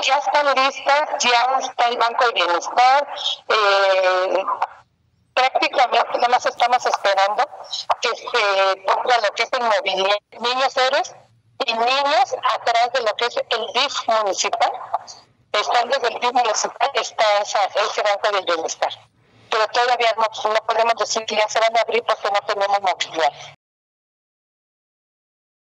ya están listas, ya está el Banco de Bienestar. Eh, prácticamente nada más estamos esperando que se ponga lo que es el mobiliario, niños héroes y niños atrás de lo que es el DIF municipal. Están desde el DIF municipal, está esa, ese Banco del Bienestar. Pero todavía no, no podemos decir que ya se van a abrir porque no tenemos mobiliario.